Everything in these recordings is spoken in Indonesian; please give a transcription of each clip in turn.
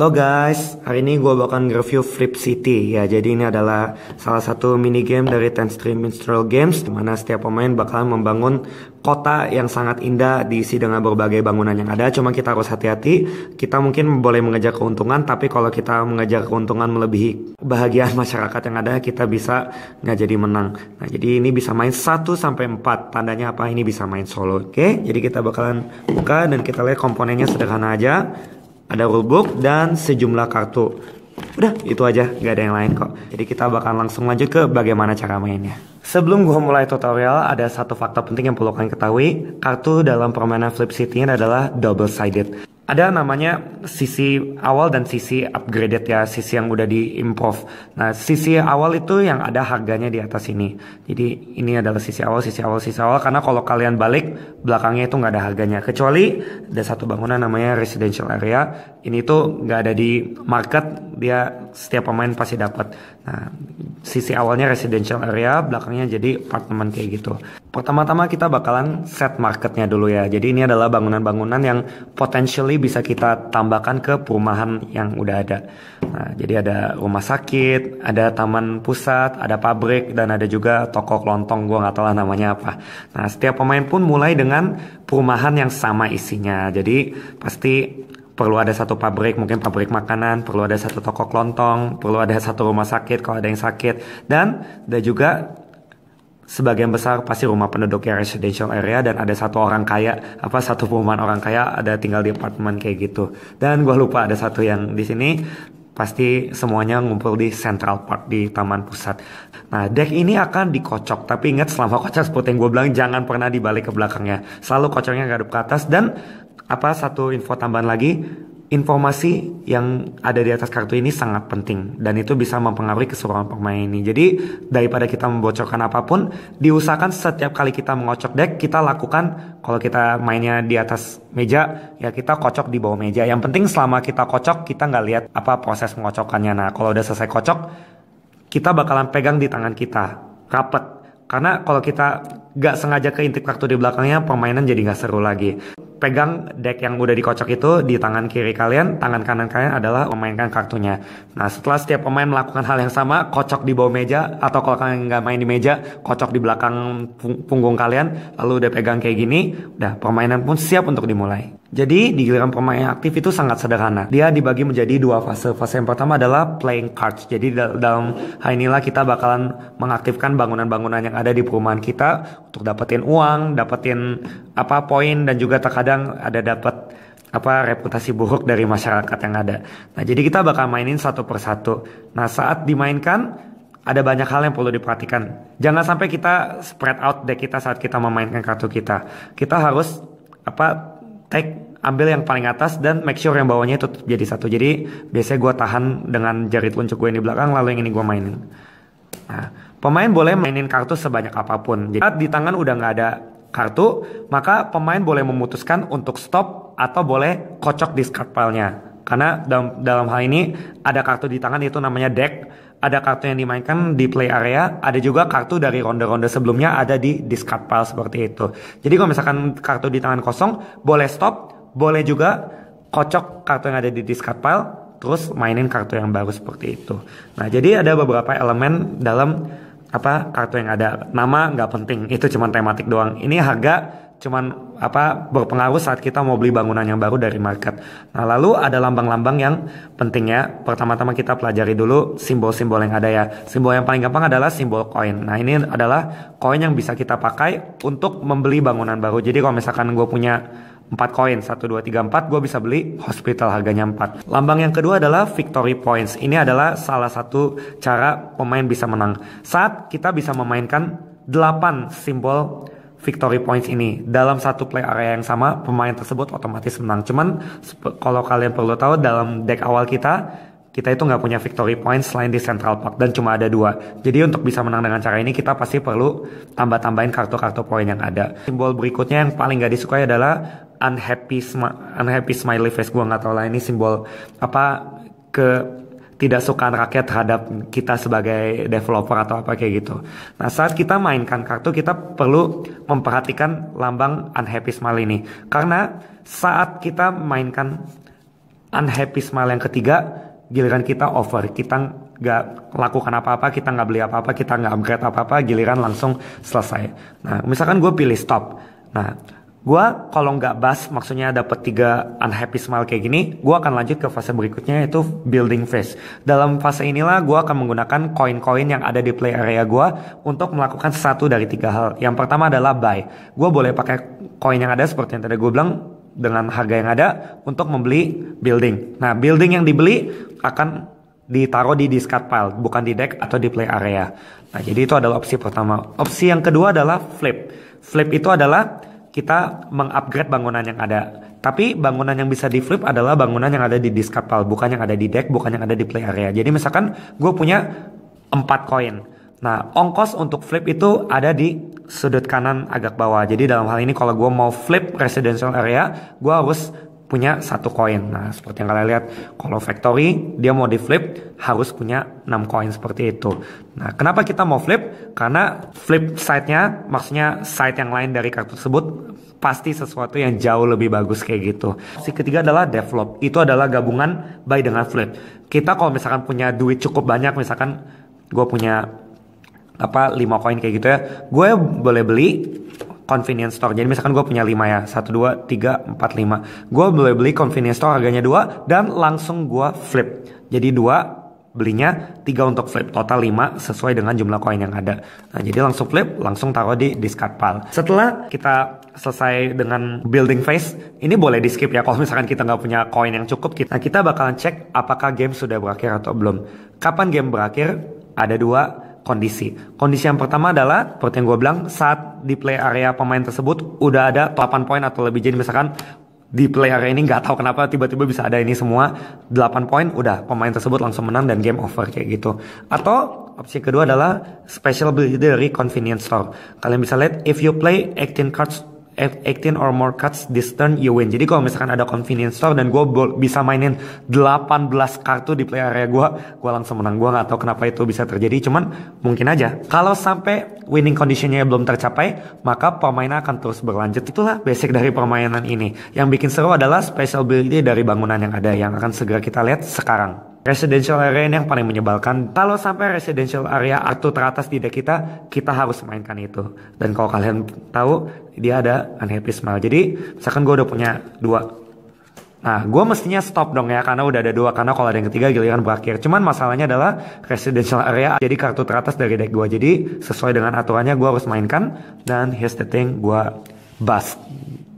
Halo guys, hari ini gue bakal nge-review Flip City ya. Jadi ini adalah salah satu mini game dari Ten Stream Minstrel Games di mana setiap pemain bakal membangun kota yang sangat indah diisi dengan berbagai bangunan yang ada. Cuma kita harus hati-hati. Kita mungkin boleh mengejar keuntungan, tapi kalau kita mengejar keuntungan melebihi bahagian masyarakat yang ada, kita bisa nggak jadi menang. Nah, jadi ini bisa main 1 sampai 4. Tandanya apa? Ini bisa main solo. Oke, jadi kita bakalan buka dan kita lihat komponennya sederhana aja ada rulebook dan sejumlah kartu. Udah, itu aja, gak ada yang lain kok. Jadi kita bakal langsung lanjut ke bagaimana cara mainnya. Sebelum gue mulai tutorial, ada satu fakta penting yang perlu kalian ketahui. Kartu dalam permainan Flip City ini adalah double sided ada namanya sisi awal dan sisi upgraded ya, sisi yang udah di improve. Nah, sisi awal itu yang ada harganya di atas ini. Jadi ini adalah sisi awal, sisi awal, sisi awal karena kalau kalian balik belakangnya itu nggak ada harganya. Kecuali ada satu bangunan namanya residential area. Ini tuh nggak ada di market, dia setiap pemain pasti dapat. Nah, sisi awalnya residential area, belakangnya jadi apartemen kayak gitu. Pertama-tama kita bakalan set marketnya dulu ya. Jadi ini adalah bangunan-bangunan yang potentially bisa kita tambahkan ke perumahan yang udah ada. Nah, jadi ada rumah sakit, ada taman pusat, ada pabrik, dan ada juga toko kelontong. Gue nggak tahu lah namanya apa. Nah, setiap pemain pun mulai dengan perumahan yang sama isinya. Jadi pasti perlu ada satu pabrik, mungkin pabrik makanan, perlu ada satu toko kelontong, perlu ada satu rumah sakit kalau ada yang sakit, dan ada juga sebagian besar pasti rumah penduduk yang residential area dan ada satu orang kaya apa satu perumahan orang kaya ada tinggal di apartemen kayak gitu dan gue lupa ada satu yang di sini pasti semuanya ngumpul di Central Park di Taman Pusat. Nah deck ini akan dikocok tapi ingat selama kocok seperti yang gue bilang jangan pernah dibalik ke belakangnya selalu kocoknya ngadep ke atas dan apa satu info tambahan lagi informasi yang ada di atas kartu ini sangat penting dan itu bisa mempengaruhi keseluruhan pemain ini. Jadi daripada kita membocorkan apa pun, diusahakan setiap kali kita mengocok deck kita lakukan kalau kita mainnya di atas meja ya kita kocok di bawah meja. Yang penting selama kita kocok kita nggak lihat apa proses mengocokannya. Nah kalau udah selesai kocok kita bakalan pegang di tangan kita rapet. Karena kalau kita gak sengaja keintip kartu di belakangnya, permainan jadi gak seru lagi pegang deck yang udah dikocok itu di tangan kiri kalian, tangan kanan kalian adalah memainkan kartunya. Nah setelah setiap pemain melakukan hal yang sama, kocok di bawah meja atau kalau kalian nggak main di meja, kocok di belakang punggung kalian, lalu udah pegang kayak gini, udah permainan pun siap untuk dimulai. Jadi di giliran pemain aktif itu sangat sederhana. Dia dibagi menjadi dua fase. Fase yang pertama adalah playing cards. Jadi dalam hal inilah kita bakalan mengaktifkan bangunan-bangunan yang ada di perumahan kita untuk dapetin uang, dapetin apa poin dan juga terkadang ada dapat apa reputasi buruk dari masyarakat yang ada. Nah jadi kita bakal mainin satu persatu. Nah saat dimainkan ada banyak hal yang perlu diperhatikan. Jangan sampai kita spread out deck kita saat kita memainkan kartu kita. Kita harus apa take ambil yang paling atas dan make sure yang bawahnya itu jadi satu. Jadi biasanya gue tahan dengan jari telunjuk gue di belakang lalu yang ini gue mainin. Nah, pemain boleh mainin kartu sebanyak apa pun. Jadi di tangan udah nggak ada kartu, maka pemain boleh memutuskan untuk stop atau boleh kocok discard pile-nya. Karena dalam, dalam hal ini ada kartu di tangan itu namanya deck ada kartu yang dimainkan di play area, ada juga kartu dari ronde-ronde sebelumnya ada di discard pile seperti itu. Jadi kalau misalkan kartu di tangan kosong, boleh stop, boleh juga kocok kartu yang ada di discard pile, terus mainin kartu yang baru seperti itu. Nah, jadi ada beberapa elemen dalam apa kartu yang ada. Nama nggak penting, itu cuma tematik doang. Ini harga cuman apa berpengaruh saat kita mau beli bangunan yang baru dari market. Nah, lalu ada lambang-lambang yang penting ya. Pertama-tama kita pelajari dulu simbol-simbol yang ada ya. Simbol yang paling gampang adalah simbol koin. Nah, ini adalah koin yang bisa kita pakai untuk membeli bangunan baru. Jadi kalau misalkan gue punya 4 koin 1 2 3 4 gue bisa beli hospital harganya 4. Lambang yang kedua adalah victory points. Ini adalah salah satu cara pemain bisa menang. Saat kita bisa memainkan 8 simbol victory points ini dalam satu play area yang sama pemain tersebut otomatis menang cuman kalau kalian perlu tahu dalam deck awal kita kita itu nggak punya victory points selain di Central Park dan cuma ada dua. Jadi untuk bisa menang dengan cara ini kita pasti perlu tambah-tambahin kartu-kartu poin yang ada. Simbol berikutnya yang paling nggak disukai adalah unhappy unhappy smiley face. Gua nggak tahu lah ini simbol apa ke tidak suka rakyat terhadap kita sebagai developer atau apa kayak gitu. Nah saat kita mainkan kartu kita perlu memperhatikan lambang unhappy smile ini. Karena saat kita mainkan unhappy smile yang ketiga giliran kita over. Kita nggak lakukan apa-apa kita nggak beli apa-apa kita nggak upgrade apa-apa giliran langsung selesai. Nah misalkan gue pilih stop. Nah gue kalau nggak bas maksudnya dapat tiga unhappy smile kayak gini gue akan lanjut ke fase berikutnya yaitu building phase dalam fase inilah gue akan menggunakan koin-koin yang ada di play area gue untuk melakukan satu dari tiga hal yang pertama adalah buy gue boleh pakai koin yang ada seperti yang tadi gue bilang dengan harga yang ada untuk membeli building. Nah, building yang dibeli akan ditaruh di discard pile, bukan di deck atau di play area. Nah, jadi itu adalah opsi pertama. Opsi yang kedua adalah flip. Flip itu adalah kita mengupgrade bangunan yang ada. Tapi bangunan yang bisa di flip adalah bangunan yang ada di discard pile, bukan yang ada di deck, bukan yang ada di play area. Jadi misalkan gue punya 4 koin. Nah, ongkos untuk flip itu ada di sudut kanan agak bawah. Jadi dalam hal ini kalau gue mau flip residential area, gue harus punya satu koin. Nah, seperti yang kalian lihat, kalau factory dia mau di flip harus punya 6 koin seperti itu. Nah, kenapa kita mau flip? Karena flip side-nya, maksudnya side yang lain dari kartu tersebut pasti sesuatu yang jauh lebih bagus kayak gitu. Si ketiga adalah develop. Itu adalah gabungan buy dengan flip. Kita kalau misalkan punya duit cukup banyak, misalkan gue punya apa 5 koin kayak gitu ya gue boleh beli convenience store. Jadi misalkan gue punya 5 ya 1 2 3 4 5 gue boleh beli convenience store harganya 2 dan langsung gue flip. Jadi 2 belinya 3 untuk flip. Total 5 sesuai dengan jumlah koin yang ada. Nah jadi langsung flip langsung taruh di discard pile setelah kita selesai dengan building phase ini boleh di skip ya. Kalau misalkan kita nggak punya koin yang cukup kita, nah, kita bakalan cek apakah game sudah berakhir atau belum. Kapan game berakhir? Ada dua kondisi. Kondisi yang pertama adalah seperti yang gue bilang saat di play area pemain tersebut udah ada 8 poin atau lebih. Jadi misalkan di play area ini nggak tahu kenapa tiba-tiba bisa ada ini semua 8 poin udah pemain tersebut langsung menang dan game over kayak gitu. Atau opsi kedua adalah special ability dari convenience store. Kalian bisa lihat if you play 18 cards 18 or more cards this turn you win. Jadi kalau misalkan ada convenience store dan gue bisa mainin 18 kartu di play area gue, gue langsung menang. Gue nggak tahu kenapa itu bisa terjadi, cuman mungkin aja. Kalau sampai winning conditionnya belum tercapai, maka permainan akan terus berlanjut. Itulah basic dari permainan ini. Yang bikin seru adalah special ability dari bangunan yang ada yang akan segera kita lihat sekarang. Residential area ini yang paling menyebalkan. Kalau sampai residential area atau teratas di deck kita, kita harus mainkan itu. Dan kalau kalian tahu, dia ada unhappy smile. Jadi, misalkan gue udah punya dua. Nah, gue mestinya stop dong ya, karena udah ada dua. Karena kalau ada yang ketiga, giliran berakhir. Cuman masalahnya adalah residential area jadi kartu teratas dari deck gue. Jadi, sesuai dengan aturannya gue harus mainkan. Dan here's the thing, gue bust.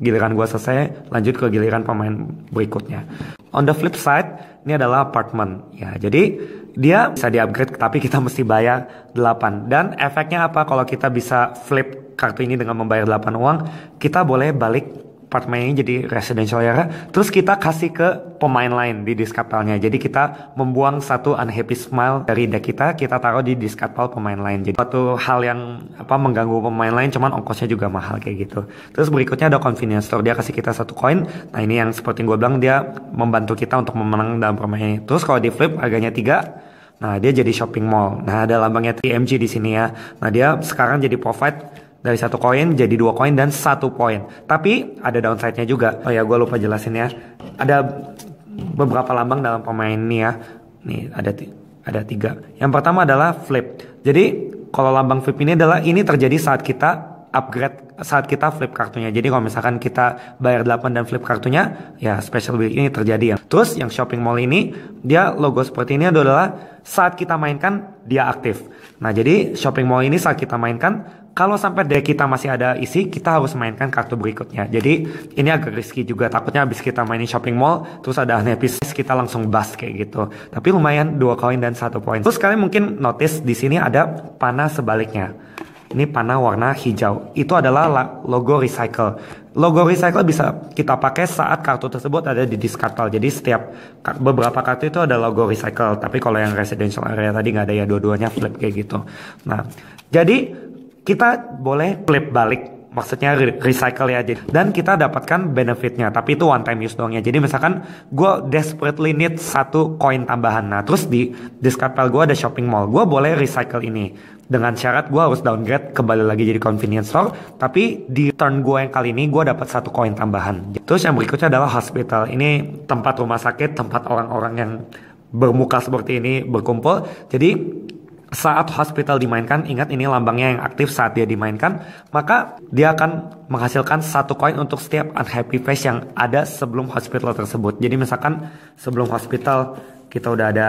Giliran gue selesai, lanjut ke giliran pemain berikutnya. On the flip side, ini adalah apartemen ya jadi dia bisa di-upgrade tapi kita mesti bayar 8 dan efeknya apa kalau kita bisa flip kartu ini dengan membayar 8 uang kita boleh balik apartemen ini jadi residential area. Terus kita kasih ke pemain lain di discard pile-nya jadi kita membuang satu unhappy smile dari deck kita kita taruh di discard pile pemain lain. Jadi suatu hal yang apa mengganggu pemain lain cuman ongkosnya juga mahal kayak gitu. Terus berikutnya ada convenience store. Dia kasih kita satu koin. Nah ini yang seperti gue bilang dia membantu kita untuk memenang dalam permainan. Terus kalau di flip harganya 3 Nah, dia jadi shopping mall. Nah, ada lambangnya TMG di sini ya. Nah, dia sekarang jadi provide dari satu koin jadi dua koin dan satu poin. Tapi ada downside-nya juga. Oh ya, gue lupa jelasin ya. Ada beberapa lambang dalam pemain ini ya. Nih ada ada tiga. Yang pertama adalah flip. Jadi kalau lambang flip ini adalah ini terjadi saat kita upgrade saat kita flip kartunya. Jadi kalau misalkan kita bayar 8 dan flip kartunya, ya special build ini terjadi ya. Terus yang shopping mall ini, dia logo seperti ini adalah saat kita mainkan dia aktif. Nah jadi shopping mall ini saat kita mainkan kalau sampai deck kita masih ada isi, kita harus mainkan kartu berikutnya. Jadi ini agak risky juga. Takutnya habis kita mainin shopping mall, terus ada nepis kita langsung bust kayak gitu. Tapi lumayan dua koin dan satu poin. Terus kalian mungkin notice di sini ada panah sebaliknya. Ini panah warna hijau. Itu adalah logo recycle. Logo recycle bisa kita pakai saat kartu tersebut ada di discard pile. Jadi setiap beberapa kartu itu ada logo recycle. Tapi kalau yang residential area tadi nggak ada ya dua-duanya flip kayak gitu. Nah, jadi kita boleh flip balik maksudnya recycle ya dan kita dapatkan benefitnya tapi itu one time use doang ya. Jadi misalkan gue desperately need satu koin tambahan. Nah terus di discard pile gue ada shopping mall. Gue boleh recycle ini. Dengan syarat gue harus downgrade kembali lagi jadi convenience store. Tapi di turn gue yang kali ini gue dapat satu koin tambahan. Terus yang berikutnya adalah hospital. Ini tempat rumah sakit tempat orang-orang yang bermuka seperti ini berkumpul. Jadi saat hospital dimainkan, ingat ini lambangnya yang aktif saat dia dimainkan, maka dia akan menghasilkan satu koin untuk setiap unhappy face yang ada sebelum hospital tersebut. Jadi misalkan sebelum hospital kita udah ada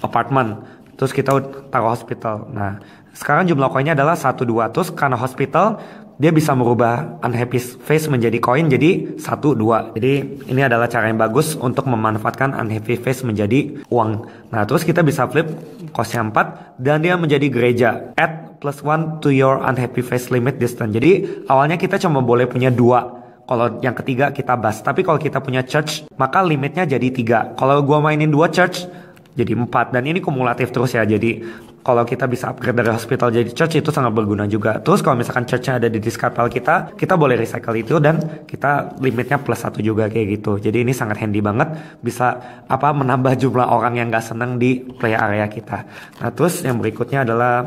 apartemen, terus kita taruh hospital. Nah, sekarang jumlah koinnya adalah satu dua terus karena hospital dia bisa merubah unhappy face menjadi koin jadi satu dua. Jadi ini adalah cara yang bagus untuk memanfaatkan unhappy face menjadi uang. Nah terus kita bisa flip kosnya 4 dan dia menjadi gereja. Add plus one to your unhappy face limit distance. Jadi awalnya kita cuma boleh punya dua. Kalau yang ketiga kita bas. Tapi kalau kita punya church maka limitnya jadi tiga. Kalau gua mainin dua church jadi empat. Dan ini kumulatif terus ya. Jadi kalau kita bisa upgrade dari hospital jadi church itu sangat berguna juga terus kalau misalkan churchnya ada di discard pile kita kita boleh recycle itu dan kita limitnya plus satu juga kayak gitu jadi ini sangat handy banget bisa apa menambah jumlah orang yang gak seneng di play area kita nah terus yang berikutnya adalah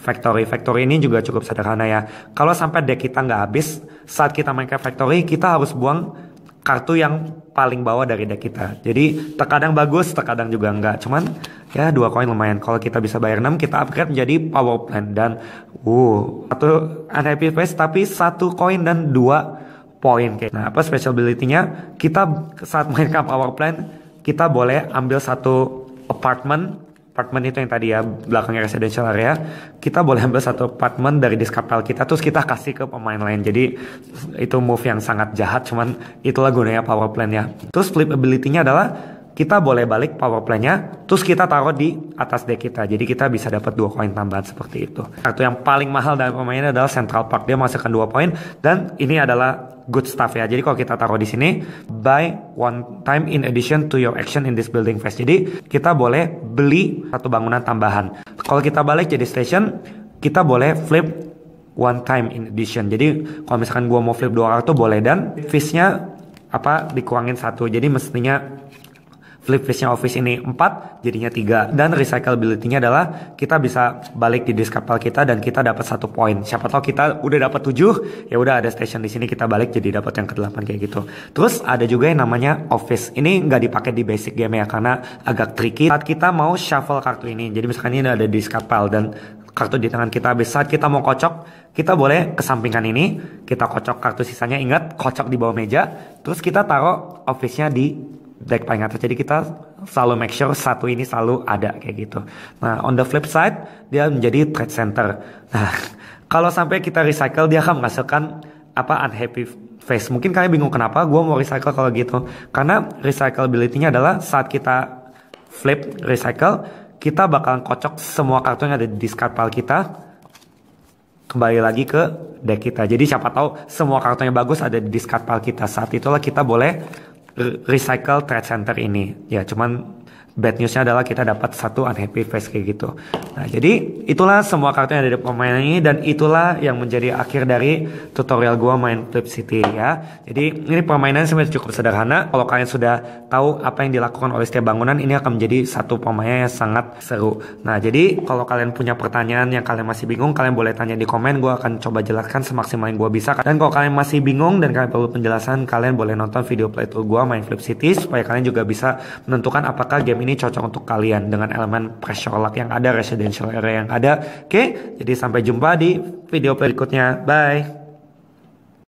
factory. Factory ini juga cukup sederhana ya. Kalau sampai deck kita nggak habis, saat kita main ke factory, kita harus buang kartu yang paling bawah dari deck kita. Jadi terkadang bagus, terkadang juga enggak. Cuman ya dua koin lumayan. Kalau kita bisa bayar 6, kita upgrade menjadi power plant dan uh satu unhappy face tapi satu koin dan dua poin kayak. Nah, apa special ability-nya? Kita saat mainkan power plant, kita boleh ambil satu apartment apartemen itu yang tadi ya belakangnya residential area kita boleh ambil satu apartemen dari diskapel kita terus kita kasih ke pemain lain jadi itu move yang sangat jahat cuman itulah gunanya power plan ya terus flip ability-nya adalah kita boleh balik power play-nya, terus kita taruh di atas deck kita. Jadi kita bisa dapat dua koin tambahan seperti itu. Kartu yang paling mahal dari pemainnya adalah Central Park. Dia masukkan dua poin dan ini adalah good stuff ya. Jadi kalau kita taruh di sini, buy one time in addition to your action in this building phase. Jadi kita boleh beli satu bangunan tambahan. Kalau kita balik jadi station, kita boleh flip one time in addition. Jadi kalau misalkan gua mau flip dua kartu boleh dan fee-nya apa dikurangin satu. Jadi mestinya flip face-nya office ini 4 jadinya 3 dan recyclability-nya adalah kita bisa balik di disk kapal kita dan kita dapat satu poin. Siapa tahu kita udah dapat 7 ya udah ada station di sini kita balik jadi dapat yang ke-8 kayak gitu. Terus ada juga yang namanya office. Ini nggak dipakai di basic game ya karena agak tricky. Saat kita mau shuffle kartu ini jadi misalkan ini ada disk kapal dan kartu di tangan kita habis saat kita mau kocok kita boleh kesampingkan ini kita kocok kartu sisanya ingat kocok di bawah meja terus kita taruh office-nya di deck paling. Jadi kita selalu make sure satu ini selalu ada kayak gitu. Nah, on the flip side, dia menjadi trade center. Nah, kalau sampai kita recycle, dia akan menghasilkan apa unhappy face. Mungkin kalian bingung kenapa gue mau recycle kalau gitu. Karena recyclability-nya adalah saat kita flip recycle, kita bakalan kocok semua kartu yang ada di discard pile kita kembali lagi ke deck kita. Jadi siapa tahu semua kartu yang bagus ada di discard pile kita. Saat itulah kita boleh recycle trade center ini. Ya, cuman bad newsnya adalah kita dapat satu unhappy face kayak gitu. Nah, jadi itulah semua kartu yang ada di permainan ini dan itulah yang menjadi akhir dari tutorial gua main Flip City ya. Jadi ini permainan sebenarnya cukup sederhana. Kalau kalian sudah tahu apa yang dilakukan oleh setiap bangunan, ini akan menjadi satu permainan yang sangat seru. Nah, jadi kalau kalian punya pertanyaan yang kalian masih bingung, kalian boleh tanya di komen. Gua akan coba jelaskan semaksimal yang gua bisa. Dan kalau kalian masih bingung dan kalian perlu penjelasan, kalian boleh nonton video playthrough gua main Flip City supaya kalian juga bisa menentukan apakah game ini cocok untuk kalian dengan elemen pressure lock yang ada, residential area yang ada. Oke, jadi sampai jumpa di video berikutnya. Bye.